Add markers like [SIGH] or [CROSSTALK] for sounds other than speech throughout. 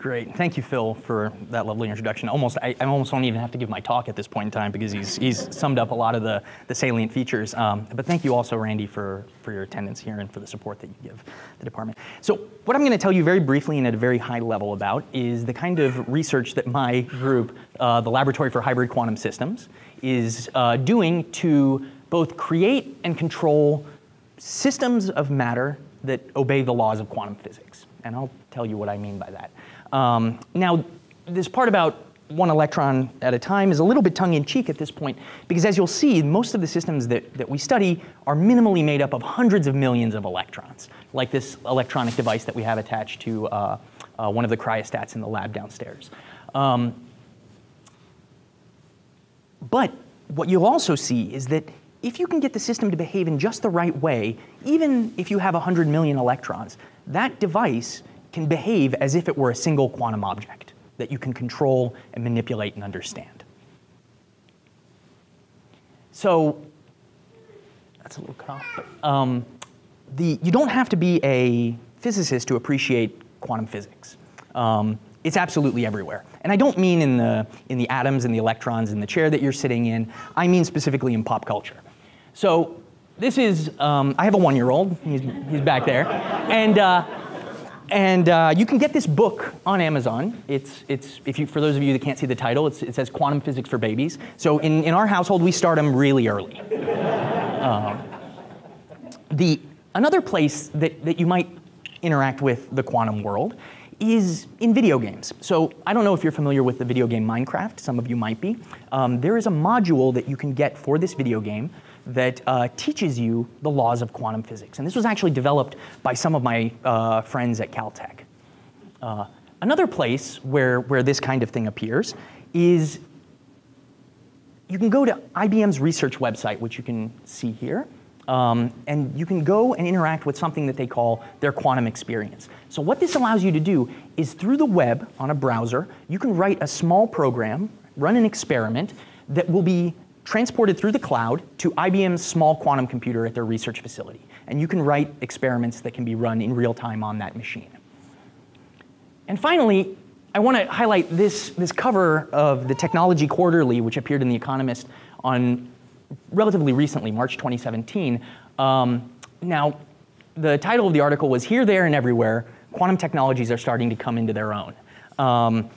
Great. Thank you, Phil, for that lovely introduction. Almost, I, I, almost don't even have to give my talk at this point in time because he's, he's summed up a lot of the, the salient features. Um, but thank you also, Randy, for, for your attendance here and for the support that you give the department. So what I'm going to tell you very briefly and at a very high level about is the kind of research that my group, uh, the Laboratory for Hybrid Quantum Systems, is uh, doing to both create and control systems of matter that obey the laws of quantum physics. And I'll tell you what I mean by that. Um, now, this part about one electron at a time is a little bit tongue-in-cheek at this point, because as you'll see, most of the systems that, that we study are minimally made up of hundreds of millions of electrons, like this electronic device that we have attached to uh, uh, one of the cryostats in the lab downstairs. Um, but what you'll also see is that if you can get the system to behave in just the right way, even if you have 100 million electrons, that device can behave as if it were a single quantum object that you can control and manipulate and understand. So that's a little cut off. But, um, the, you don't have to be a physicist to appreciate quantum physics. Um, it's absolutely everywhere. And I don't mean in the, in the atoms and the electrons in the chair that you're sitting in. I mean specifically in pop culture. So this is, um, I have a one-year-old. He's, he's back there. And, uh, and uh, you can get this book on Amazon. It's, it's if you, for those of you that can't see the title, it says Quantum Physics for Babies. So in, in our household, we start them really early. [LAUGHS] Um, the, another place that, that you might interact with the quantum world is in video games. So I don't know if you're familiar with the video game Minecraft. Some of you might be. Um, there is a module that you can get for this video game that uh, teaches you the laws of quantum physics. And this was actually developed by some of my uh, friends at Caltech. Uh, another place where, where this kind of thing appears is you can go to IBM's research website, which you can see here, um, and you can go and interact with something that they call their quantum experience. So what this allows you to do is through the web on a browser, you can write a small program, run an experiment that will be transported through the cloud to IBM's small quantum computer at their research facility. And you can write experiments that can be run in real time on that machine. And finally, I want to highlight this, this cover of the Technology Quarterly, which appeared in The Economist on relatively recently, March 2017. Um, now, the title of the article was Here, There, and Everywhere, Quantum Technologies Are Starting to Come Into Their Own. Um,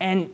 and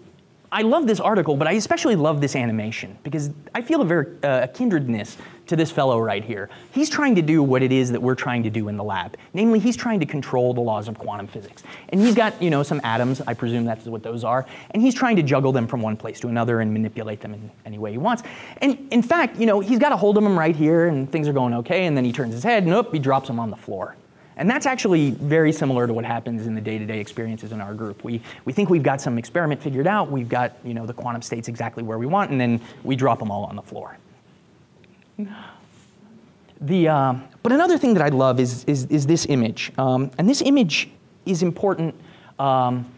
I love this article, but I especially love this animation because I feel a very uh, kindredness to this fellow right here. He's trying to do what it is that we're trying to do in the lab. Namely, he's trying to control the laws of quantum physics. And he's got, you know, some atoms, I presume that's what those are, and he's trying to juggle them from one place to another and manipulate them in any way he wants. And in fact, you know, he's got a hold of them right here and things are going okay, and then he turns his head and nope, he drops them on the floor. And that's actually very similar to what happens in the day-to-day experiences in our group. We, we think we've got some experiment figured out, we've got you know, the quantum states exactly where we want, and then we drop them all on the floor. The, uh, but another thing that I love is, is, is this image. Um, and this image is important um,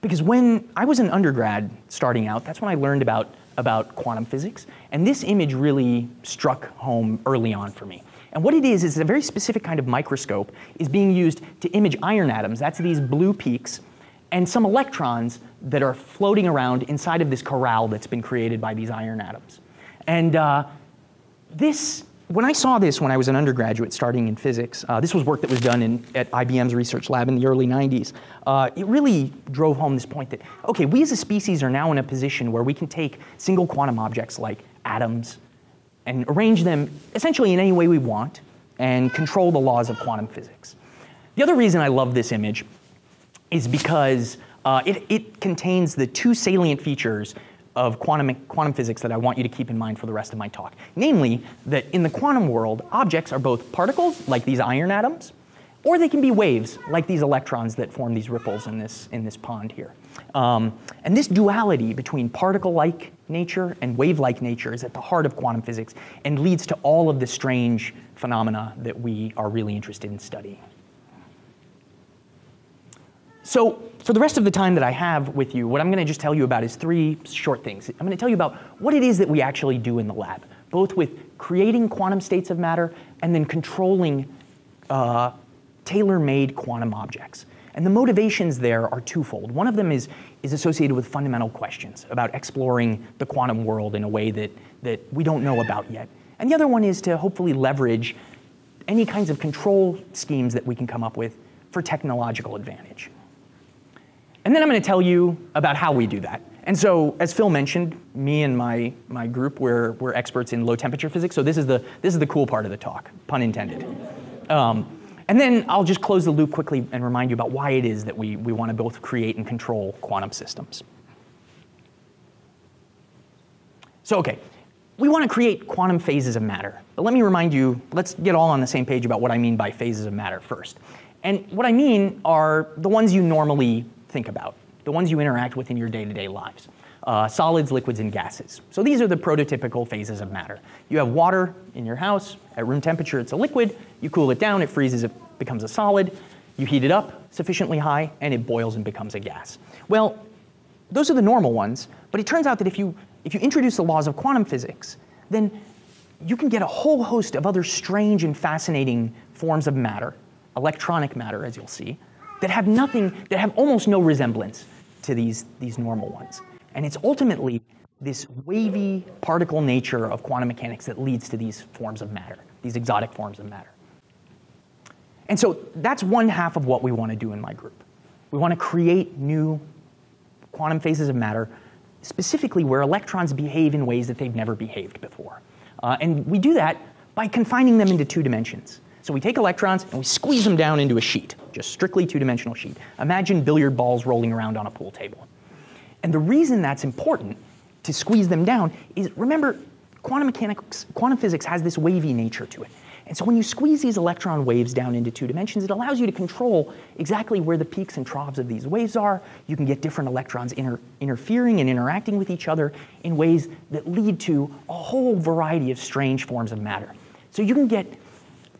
because when I was an undergrad starting out, that's when I learned about, about quantum physics. And this image really struck home early on for me. And what it is, is a very specific kind of microscope is being used to image iron atoms. That's these blue peaks and some electrons that are floating around inside of this corral that's been created by these iron atoms. And uh, this, when I saw this when I was an undergraduate starting in physics, uh, this was work that was done in, at IBM's research lab in the early 90s, uh, it really drove home this point that, okay, we as a species are now in a position where we can take single quantum objects like atoms, and arrange them essentially in any way we want and control the laws of quantum physics. The other reason I love this image is because uh, it, it contains the two salient features of quantum, quantum physics that I want you to keep in mind for the rest of my talk. Namely, that in the quantum world, objects are both particles, like these iron atoms, or they can be waves, like these electrons that form these ripples in this, in this pond here. Um, and this duality between particle-like nature and wave-like nature is at the heart of quantum physics and leads to all of the strange phenomena that we are really interested in studying. So for the rest of the time that I have with you, what I'm going to just tell you about is three short things. I'm going to tell you about what it is that we actually do in the lab, both with creating quantum states of matter and then controlling uh, tailor-made quantum objects. And the motivations there are twofold. One of them is, is associated with fundamental questions about exploring the quantum world in a way that, that we don't know about yet. And the other one is to hopefully leverage any kinds of control schemes that we can come up with for technological advantage. And then I'm going to tell you about how we do that. And so, as Phil mentioned, me and my, my group, we're, we're experts in low temperature physics. So this is, the, this is the cool part of the talk, pun intended. Um, and then I'll just close the loop quickly and remind you about why it is that we, we want to both create and control quantum systems. So, okay, we want to create quantum phases of matter. But let me remind you, let's get all on the same page about what I mean by phases of matter first. And what I mean are the ones you normally think about, the ones you interact with in your day to day lives. Uh, solids, liquids, and gases. So these are the prototypical phases of matter. You have water in your house. At room temperature, it's a liquid. You cool it down, it freezes, it becomes a solid. You heat it up sufficiently high, and it boils and becomes a gas. Well, those are the normal ones, but it turns out that if you, if you introduce the laws of quantum physics, then you can get a whole host of other strange and fascinating forms of matter, electronic matter, as you'll see, that have nothing, that have almost no resemblance to these, these normal ones. And it's ultimately this wavy particle nature of quantum mechanics that leads to these forms of matter, these exotic forms of matter. And so that's one half of what we want to do in my group. We want to create new quantum phases of matter, specifically where electrons behave in ways that they've never behaved before. Uh, and we do that by confining them into two dimensions. So we take electrons and we squeeze them down into a sheet, just strictly two-dimensional sheet. Imagine billiard balls rolling around on a pool table. And the reason that's important to squeeze them down is remember, quantum mechanics, quantum physics has this wavy nature to it. And so when you squeeze these electron waves down into two dimensions, it allows you to control exactly where the peaks and troughs of these waves are. You can get different electrons inter interfering and interacting with each other in ways that lead to a whole variety of strange forms of matter. So you can get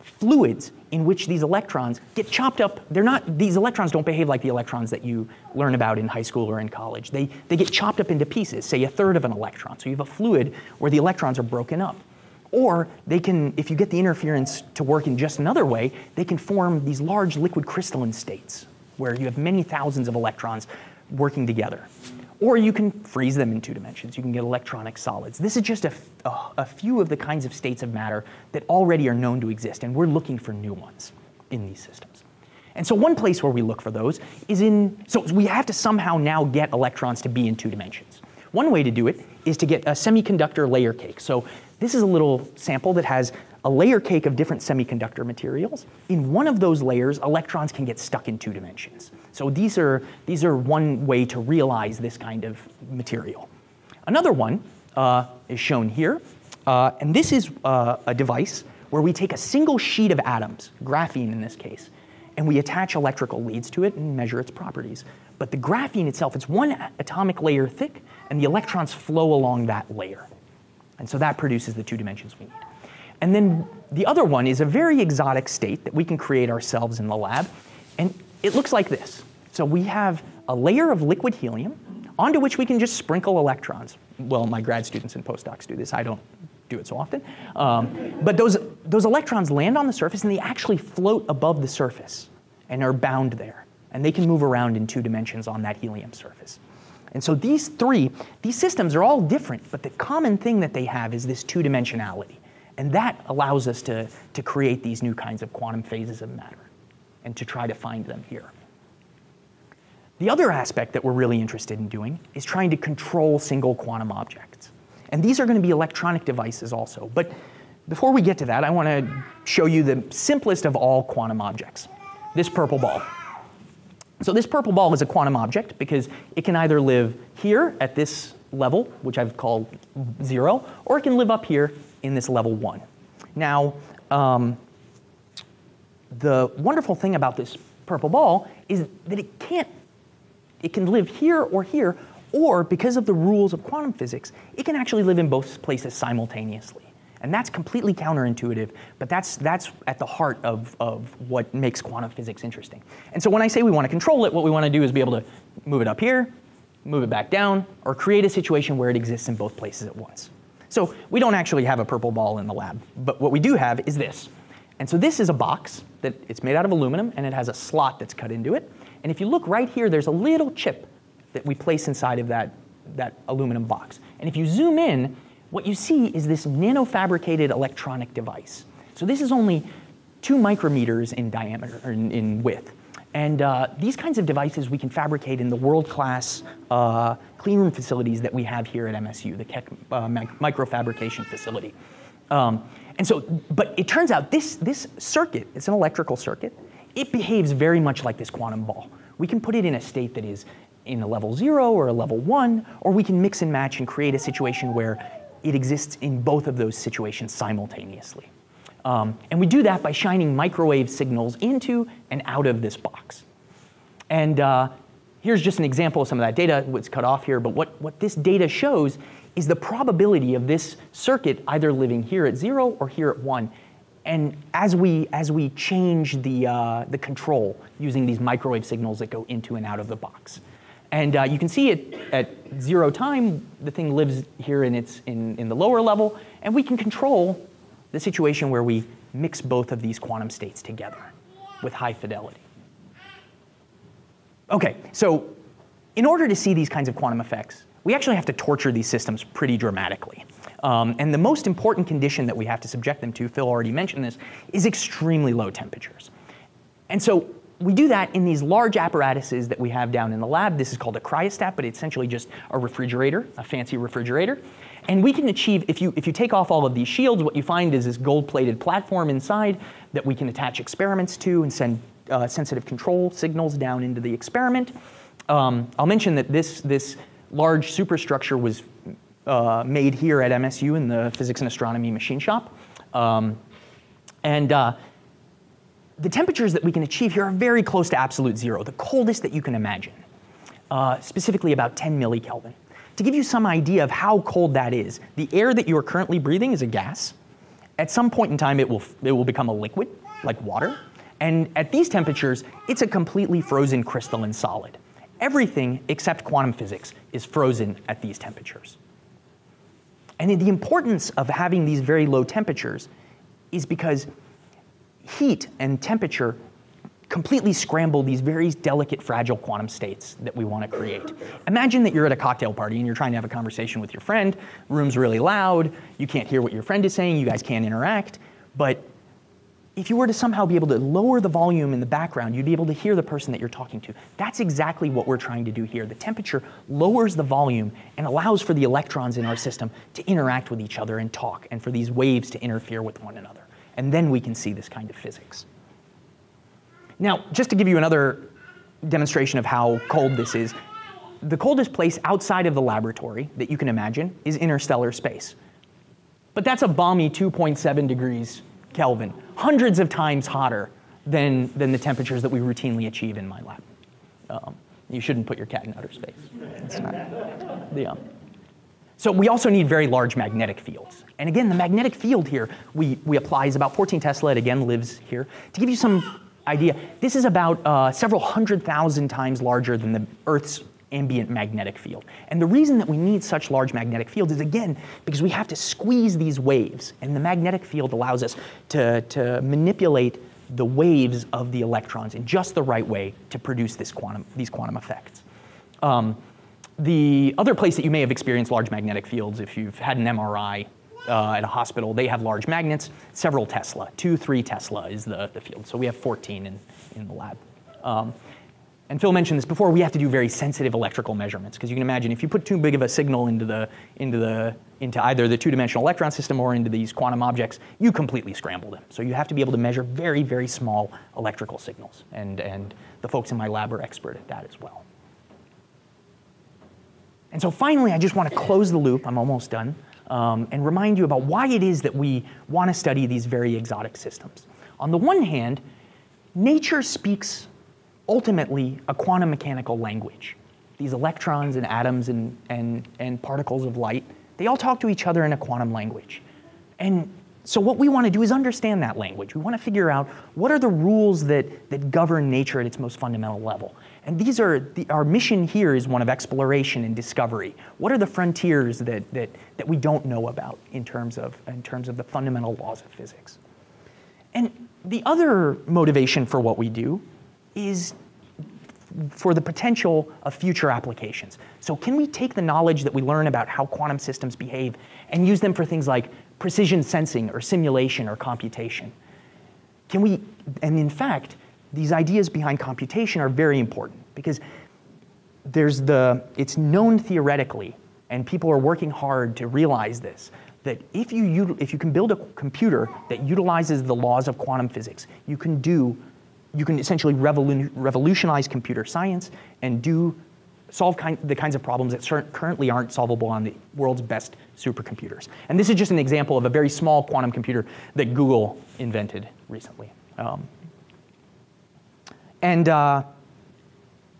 fluids in which these electrons get chopped up. They're not, these electrons don't behave like the electrons that you learn about in high school or in college. They, they get chopped up into pieces, say a third of an electron. So you have a fluid where the electrons are broken up. Or they can, if you get the interference to work in just another way, they can form these large liquid crystalline states where you have many thousands of electrons working together. Or you can freeze them in two dimensions. You can get electronic solids. This is just a, a, few of the kinds of states of matter that already are known to exist, and we're looking for new ones in these systems. And so one place where we look for those is in, so we have to somehow now get electrons to be in two dimensions. One way to do it is to get a semiconductor layer cake. So this is a little sample that has a layer cake of different semiconductor materials. In one of those layers, electrons can get stuck in two dimensions. So these are, these are one way to realize this kind of material. Another one uh, is shown here, uh, and this is uh, a device where we take a single sheet of atoms, graphene in this case, and we attach electrical leads to it and measure its properties. But the graphene itself, it's one atomic layer thick, and the electrons flow along that layer. And so that produces the two dimensions we need. And then the other one is a very exotic state that we can create ourselves in the lab. And it looks like this. So we have a layer of liquid helium onto which we can just sprinkle electrons. Well, my grad students and postdocs do this. I don't do it so often. Um, but those, those electrons land on the surface and they actually float above the surface and are bound there. And they can move around in two dimensions on that helium surface. And so these three, these systems are all different, but the common thing that they have is this two dimensionality. And that allows us to, to create these new kinds of quantum phases of matter and to try to find them here. The other aspect that we're really interested in doing is trying to control single quantum objects. And these are going to be electronic devices also. But before we get to that, I want to show you the simplest of all quantum objects this purple ball. So this purple ball is a quantum object because it can either live here at this level, which I've called zero, or it can live up here in this level one. Now, um, the wonderful thing about this purple ball is that it can't, it can live here or here, or because of the rules of quantum physics, it can actually live in both places simultaneously. And that's completely counterintuitive, but that's, that's at the heart of, of what makes quantum physics interesting. And so when I say we want to control it, what we want to do is be able to move it up here, move it back down, or create a situation where it exists in both places at once. So we don't actually have a purple ball in the lab, but what we do have is this. And so this is a box that it's made out of aluminum and it has a slot that's cut into it. And if you look right here, there's a little chip that we place inside of that, that aluminum box. And if you zoom in, what you see is this nanofabricated electronic device. So this is only two micrometers in diameter, or in, in width. And uh, these kinds of devices we can fabricate in the world-class uh, cleanroom facilities that we have here at MSU, the Keck uh, microfabrication facility. Um, and so, but it turns out this, this circuit, it's an electrical circuit, it behaves very much like this quantum ball. We can put it in a state that is in a level zero or a level one, or we can mix and match and create a situation where it exists in both of those situations simultaneously. Um, and we do that by shining microwave signals into and out of this box. And uh, here's just an example of some of that data. It's cut off here, but what, what this data shows is the probability of this circuit either living here at zero or here at one. And as we, as we change the, uh, the control using these microwave signals that go into and out of the box. And uh, you can see it at zero time, the thing lives here in, its, in, in the lower level, and we can control the situation where we mix both of these quantum states together with high fidelity. Okay, so in order to see these kinds of quantum effects, we actually have to torture these systems pretty dramatically. Um, and the most important condition that we have to subject them to, Phil already mentioned this, is extremely low temperatures. And so we do that in these large apparatuses that we have down in the lab. This is called a cryostat, but it's essentially just a refrigerator, a fancy refrigerator. And we can achieve, if you, if you take off all of these shields, what you find is this gold-plated platform inside that we can attach experiments to and send uh, sensitive control signals down into the experiment. Um, I'll mention that this, this large superstructure was uh, made here at MSU in the physics and astronomy machine shop. Um, and uh, the temperatures that we can achieve here are very close to absolute zero, the coldest that you can imagine, uh, specifically about 10 millikelvin. To give you some idea of how cold that is, the air that you are currently breathing is a gas. At some point in time, it will, it will become a liquid, like water. And at these temperatures, it's a completely frozen crystalline solid. Everything except quantum physics is frozen at these temperatures. And the importance of having these very low temperatures is because heat and temperature completely scramble these very delicate, fragile quantum states that we want to create. Imagine that you're at a cocktail party and you're trying to have a conversation with your friend, room's really loud, you can't hear what your friend is saying, you guys can't interact, but if you were to somehow be able to lower the volume in the background, you'd be able to hear the person that you're talking to. That's exactly what we're trying to do here. The temperature lowers the volume and allows for the electrons in our system to interact with each other and talk, and for these waves to interfere with one another. And then we can see this kind of physics. Now, just to give you another demonstration of how cold this is, the coldest place outside of the laboratory that you can imagine is interstellar space. But that's a balmy 2.7 degrees Kelvin, hundreds of times hotter than, than the temperatures that we routinely achieve in my lab. Um, you shouldn't put your cat in outer space. It's not, yeah. So we also need very large magnetic fields. And again, the magnetic field here we, we apply is about 14 Tesla. It again lives here. To give you some idea, this is about uh, several hundred thousand times larger than the Earth's ambient magnetic field. And the reason that we need such large magnetic fields is again because we have to squeeze these waves, and the magnetic field allows us to, to manipulate the waves of the electrons in just the right way to produce this quantum, these quantum effects. Um, the other place that you may have experienced large magnetic fields, if you've had an MRI uh, at a hospital, they have large magnets, several Tesla, two, three Tesla is the, the field. So we have 14 in, in the lab. Um, and Phil mentioned this before, we have to do very sensitive electrical measurements because you can imagine if you put too big of a signal into, the, into, the, into either the two-dimensional electron system or into these quantum objects, you completely scramble them. So you have to be able to measure very, very small electrical signals. And, and the folks in my lab are expert at that as well. And so finally, I just want to close the loop, I'm almost done, um, and remind you about why it is that we want to study these very exotic systems. On the one hand, nature speaks ultimately a quantum mechanical language. These electrons and atoms and, and, and particles of light, they all talk to each other in a quantum language. And so what we want to do is understand that language. We want to figure out what are the rules that, that govern nature at its most fundamental level. And these are, the, our mission here is one of exploration and discovery. What are the frontiers that, that, that we don't know about in terms, of, in terms of the fundamental laws of physics? And the other motivation for what we do is for the potential of future applications. So can we take the knowledge that we learn about how quantum systems behave and use them for things like precision sensing or simulation or computation? Can we, and in fact, these ideas behind computation are very important because there's the, it's known theoretically, and people are working hard to realize this, that if you, if you can build a computer that utilizes the laws of quantum physics, you can do, you can essentially revolu revolutionize computer science and do, solve kind, the kinds of problems that currently aren't solvable on the world's best supercomputers. And this is just an example of a very small quantum computer that Google invented recently. Um, and uh,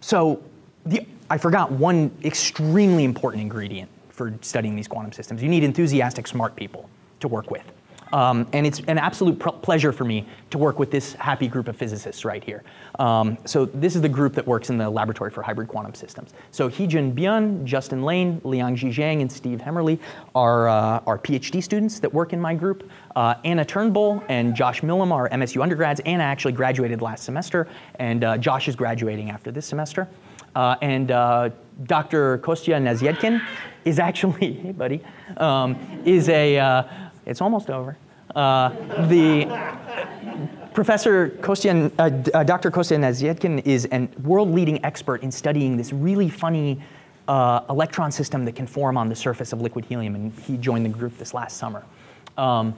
so the, I forgot one extremely important ingredient for studying these quantum systems. You need enthusiastic, smart people to work with. Um, and it's an absolute pleasure for me to work with this happy group of physicists right here. Um, so this is the group that works in the Laboratory for Hybrid Quantum Systems. So Heejun Byeon, Justin Lane, Liangji Zhang, and Steve Hemmerly are, uh, are PhD students that work in my group. Uh, Anna Turnbull and Josh Millam are MSU undergrads. Anna actually graduated last semester, and uh, Josh is graduating after this semester. Uh, and uh, Dr. Kostya Nasyedkin is actually, [LAUGHS] hey buddy, um, is a, uh, it's almost over. Uh, the Professor Kostya, uh, uh, Dr. Kostya Nasyedkin is a world-leading expert in studying this really funny uh, electron system that can form on the surface of liquid helium, and he joined the group this last summer. Um,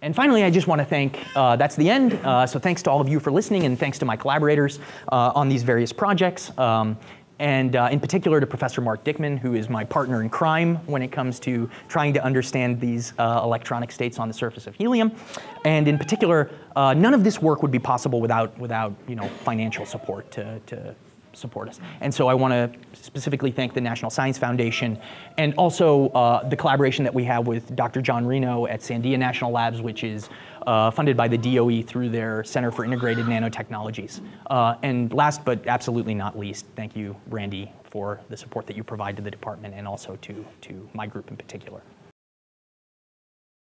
and finally, I just want to thank, uh, that's the end. Uh, so thanks to all of you for listening and thanks to my collaborators uh, on these various projects. Um, and uh, in particular to Professor Mark Dykman, who is my partner in crime when it comes to trying to understand these uh, electronic states on the surface of helium. And in particular, uh, none of this work would be possible without, without you know, financial support to, to support us. And so I want to specifically thank the National Science Foundation and also uh, the collaboration that we have with Dr. John Reno at Sandia National Labs, which is uh, funded by the DOE through their Center for Integrated Nanotechnologies. Uh, and last but absolutely not least, thank you, Randy, for the support that you provide to the department and also to, to my group in particular.